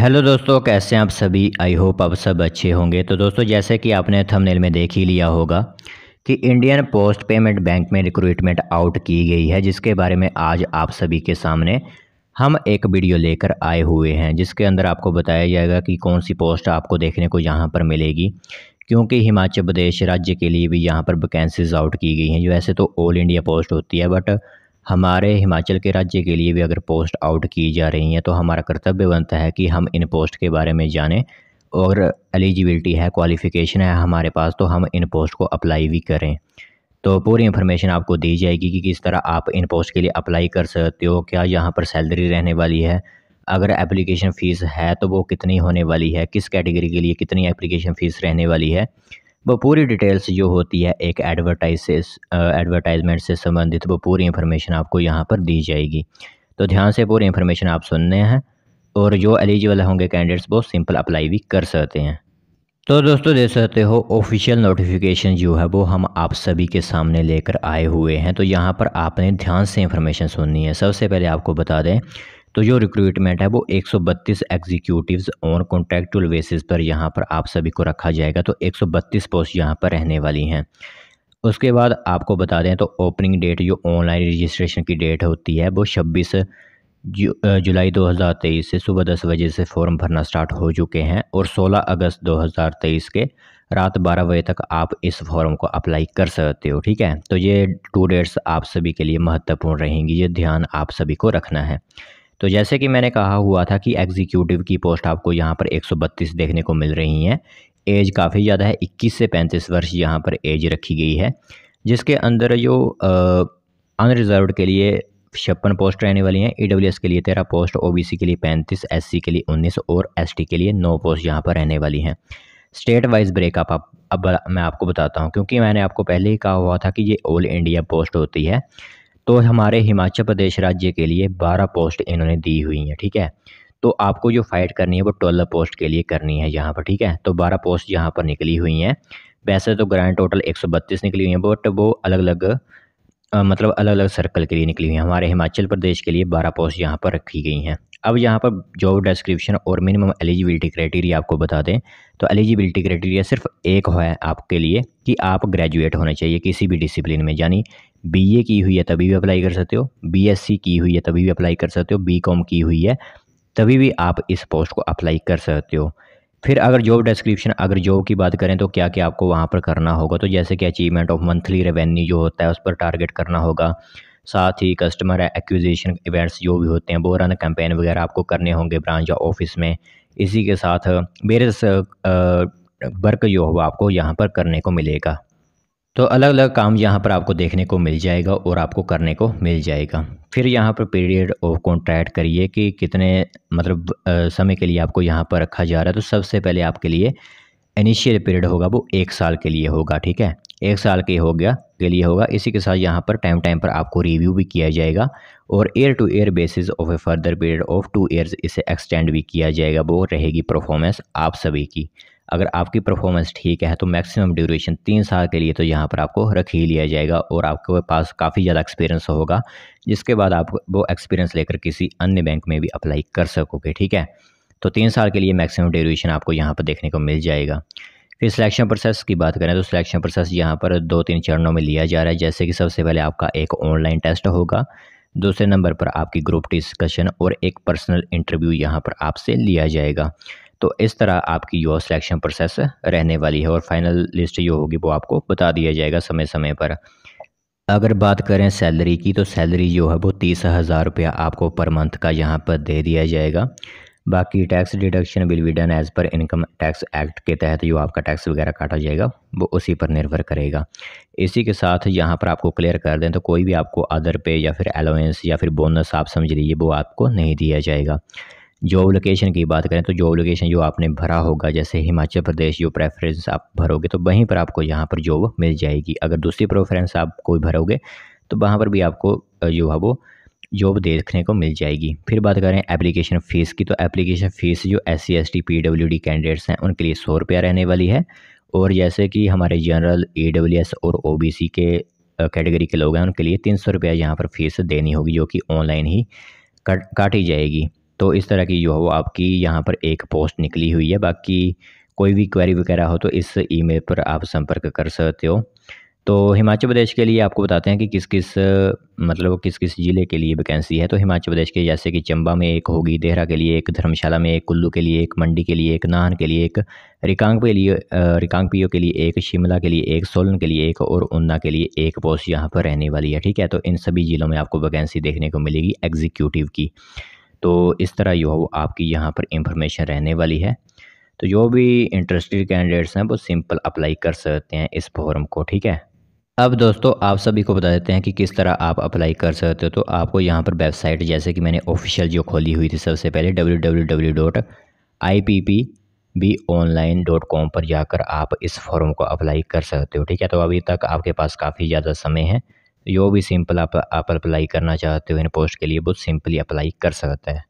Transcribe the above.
Hello दोस्तों, कैसे हैं आप सभी? आई होप आप सब अच्छे होंगे। तो दोस्तों, जैसे कि आपने थंबनेल में देख ही लिया होगा कि इंडियन पोस्ट पेमेंट बैंक में रिक्रूटमेंट आउट की गई है, जिसके बारे में आज आप सभी के सामने हम एक वीडियो लेकर आए हुए हैं, जिसके अंदर आपको बताया जाएगा कि कौन सी पोस्ट आपको देखने को यहाँ पर मिलेगी, क्योंकि हिमाचल प्रदेश राज्य के लिए भी यहाँ पर वैकेंसीज आउट की गई हैं। जो ऐसे तो ऑल इंडिया पोस्ट होती है बट हमारे हिमाचल के राज्य के लिए भी अगर पोस्ट आउट की जा रही हैं तो हमारा कर्तव्य बनता है कि हम इन पोस्ट के बारे में जानें और एलिजिबिलिटी है क्वालिफ़िकेशन है हमारे पास तो हम इन पोस्ट को अप्लाई भी करें। तो पूरी इन्फॉर्मेशन आपको दी जाएगी कि किस तरह आप इन पोस्ट के लिए अप्लाई कर सकते हो, क्या यहाँ पर सैलरी रहने वाली है, अगर एप्लीकेशन फ़ीस है तो वो कितनी होने वाली है, किस कैटेगरी के लिए कितनी एप्लीकेशन फ़ीस रहने वाली है वो पूरी डिटेल्स जो होती है एक एडवर्टाइज से एडवर्टाइजमेंट से संबंधित वो पूरी इन्फॉर्मेशन आपको यहाँ पर दी जाएगी। तो ध्यान से पूरी इन्फॉर्मेशन आप सुनने हैं और जो एलिजिबल होंगे कैंडिडेट्स वो सिंपल अप्लाई भी कर सकते हैं। तो दोस्तों देख सकते हो ऑफिशियल नोटिफिकेशन जो है वो हम आप सभी के सामने लेकर आए हुए हैं। तो यहाँ पर आपने ध्यान से इन्फॉर्मेशन सुननी है। सबसे पहले आपको बता दें तो जो रिक्रूटमेंट है, वो 132 एग्जीक्यूटिव्स ऑन कॉन्ट्रैक्चुअल बेसिस पर यहाँ पर आप सभी को रखा जाएगा। तो 132 पोस्ट यहाँ पर रहने वाली हैं। उसके बाद आपको बता दें तो ओपनिंग डेट जो ऑनलाइन रजिस्ट्रेशन की डेट होती है, वो छब्बीस जुलाई 2023 से सुबह दस बजे से फॉर्म भरना स्टार्ट हो चुके हैं और 16 अगस्त 2023 के रात 12 बजे तक आप इस फॉर्म को अप्लाई कर सकते हो, ठीक है? तो ये टू डेट्स आप सभी के लिए महत्वपूर्ण रहेंगी। ये ध्यान आप सभी को रखना है। तो जैसे कि मैंने कहा हुआ था कि एग्जीक्यूटिव की पोस्ट आपको यहाँ पर 132 देखने को मिल रही हैं। एज काफ़ी ज़्यादा है 21 से 35 वर्ष यहाँ पर एज रखी गई है, जिसके अंदर जो अनरिजर्व के लिए छप्पन पोस्ट रहने वाली हैं ई के लिए तेरह पोस्ट ओबीसी के लिए पैंतीस एस के लिए उन्नीस और एसटी के लिए नौ पोस्ट यहाँ पर रहने वाली हैं। स्टेट वाइज ब्रेकअप आप, अब मैं आपको बताता हूँ, क्योंकि मैंने आपको पहले ही कहा हुआ था कि ये ऑल इंडिया पोस्ट होती है। तो हमारे हिमाचल प्रदेश राज्य के लिए बारह पोस्ट इन्होंने दी हुई हैं, ठीक है? तो आपको जो फाइट करनी है वो ट्वेल्व पोस्ट के लिए करनी है यहाँ पर, ठीक है? तो बारह पोस्ट यहाँ पर निकली हुई हैं। वैसे तो ग्रैंड टोटल एक सौ बत्तीस निकली हुई हैं बट वो अलग अलग मतलब अलग अलग सर्कल के लिए निकली हुई हैं। हमारे हिमाचल प्रदेश के लिए बारह पोस्ट यहाँ पर रखी गई हैं। अब यहाँ पर जॉब डिस्क्रिप्शन और मिनिमम एलिजिबिलिटी क्राइटेरिया आपको बता दें। तो एलिजिबिलिटी क्राइटेरिया सिर्फ़ एक है आपके लिए कि आप ग्रेजुएट होने चाहिए किसी भी डिसिप्लिन में। यानी बीए की हुई है तभी भी अप्लाई कर सकते हो बीएससी की हुई है तभी भी अप्लाई कर सकते हो बीकॉम की हुई है तभी भी आप इस पोस्ट को अप्लाई कर सकते हो। फिर अगर जॉब डिस्क्रिप्शन अगर जॉब की बात करें तो क्या क्या आपको वहाँ पर करना होगा? तो जैसे कि अचीवमेंट ऑफ़ मंथली रेवेन्यू जो होता है उस पर टारगेट करना होगा। साथ ही कस्टमर एक्विजिशन इवेंट्स जो भी होते हैं, वो रन कैंपेन वगैरह आपको करने होंगे ब्रांच या ऑफ़िस में। इसी के साथ मेरे वर्क जो होगा आपको यहाँ पर करने को मिलेगा। तो अलग अलग काम यहाँ पर आपको देखने को मिल जाएगा और आपको करने को मिल जाएगा। फिर यहाँ पर पीरियड ऑफ़ कॉन्ट्रैक्ट करिए कि कितने मतलब समय के लिए आपको यहाँ पर रखा जा रहा है। तो सबसे पहले आपके लिए इनिशियल पीरियड होगा, वो एक साल के लिए होगा, ठीक है? एक साल के हो गया, के लिए होगा। इसी के साथ यहाँ पर टाइम टाइम पर आपको रिव्यू भी किया जाएगा और year to year basis of a further period of two years इसे एक्सटेंड भी किया जाएगा। वो रहेगी परफॉर्मेंस आप सभी की। अगर आपकी परफॉर्मेंस ठीक है तो मैक्सिमम ड्यूरेशन तीन साल के लिए तो यहाँ पर आपको रख ही लिया जाएगा और आपके पास काफ़ी ज़्यादा एक्सपीरियंस होगा, जिसके बाद आप वो एक्सपीरियंस लेकर किसी अन्य बैंक में भी अप्लाई कर सकोगे, ठीक है? तो तीन साल के लिए मैक्सिमम ड्यूरेशन आपको यहाँ पर देखने को मिल जाएगा। फिर सिलेक्शन प्रोसेस की बात करें तो सिलेक्शन प्रोसेस यहाँ पर दो तीन चरणों में लिया जा रहा है। जैसे कि सबसे पहले आपका एक ऑनलाइन टेस्ट होगा, दूसरे नंबर पर आपकी ग्रुप डिस्कशन और एक पर्सनल इंटरव्यू यहाँ पर आपसे लिया जाएगा। तो इस तरह आपकी जो सिलेक्शन प्रोसेस रहने वाली है और फाइनल लिस्ट जो होगी वो आपको बता दिया जाएगा समय समय पर। अगर बात करें सैलरी की तो सैलरी जो है वो तीस हज़ार रुपया आपको पर मंथ का यहाँ पर दे दिया जाएगा। बाकी tax deduction will be done as per income tax act के तहत जो आपका टैक्स वगैरह काटा जाएगा, वो उसी पर निर्भर करेगा। इसी के साथ यहाँ पर आपको क्लियर कर दें तो कोई भी आपको अदर पे या फिर अलाउंस या फिर बोनस आप समझ लीजिए, वो आपको नहीं दिया जाएगा। जॉब लोकेशन की बात करें तो जॉब लोकेशन जो आपने भरा होगा, जैसे हिमाचल प्रदेश जो प्रेफरेंस आप भरोगे तो वहीं पर आपको यहाँ पर जॉब मिल जाएगी। अगर दूसरी प्रेफरेंस आप कोई भरोगे तो वहाँ पर भी आपको, जो है वो जॉब देखने को मिल जाएगी। फिर बात करें एप्लीकेशन फ़ीस की तो एप्लीकेशन फ़ीस जो S C S T P W D candidates हैं, उनके लिए सौ रुपया रहने वाली है। और जैसे कि हमारे जनरल ई डब्ल्यू एस और ओ बी सी के कैटेगरी के लोग हैं, उनके लिए तीन सौ रुपया यहाँ पर फ़ीस देनी होगी, जो कि ऑनलाइन ही कट, काटी जाएगी। तो इस तरह की जो है आपकी यहाँ पर एक पोस्ट निकली हुई है। बाकी कोई भी क्वेरी वगैरह हो तो इस ईमेल पर आप संपर्क कर सकते हो। तो हिमाचल प्रदेश के लिए आपको बताते हैं कि किस किस मतलब किस किस ज़िले के लिए वैकेंसी है तो हिमाचल प्रदेश के जैसे कि चंबा में एक होगी देहरा के लिए एक धर्मशाला में एक कुल्लू के लिए एक मंडी के लिए एक नाहन के लिए एक रिकांग के लिए रिकांग के लिए एक शिमला के लिए एक सोलन के लिए एक और ऊना के लिए एक पोस्ट यहाँ पर रहने वाली है ठीक है तो इन सभी ज़िलों में आपको वैकेंसी देखने को मिलेगी एग्जीक्यूटिव की तो इस तरह जो आपकी यहाँ पर इंफॉर्मेशन रहने वाली है तो जो भी इंटरेस्टेड कैंडिडेट्स हैं वो सिंपल अप्लाई कर सकते हैं इस फॉर्म को ठीक है अब दोस्तों, आप सभी को बता देते हैं कि किस तरह आप अप्लाई कर सकते हो। तो आपको यहाँ पर वेबसाइट जैसे कि मैंने ऑफिशियल जो खोली हुई थी सबसे पहले W W W dot I P P B online dot com पर जाकर आप इस फॉर्म को अप्लाई कर सकते हो, ठीक है? तो अभी तक आपके पास काफ़ी ज़्यादा समय है। जो भी सिंपल आप आप अप्लाई करना चाहते हो इन पोस्ट के लिए बहुत सिंपली अप्लाई कर सकते हैं।